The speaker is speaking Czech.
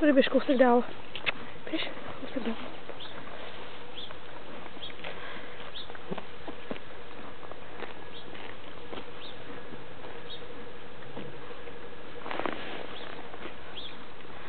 Tady běž kousek dál. Běž.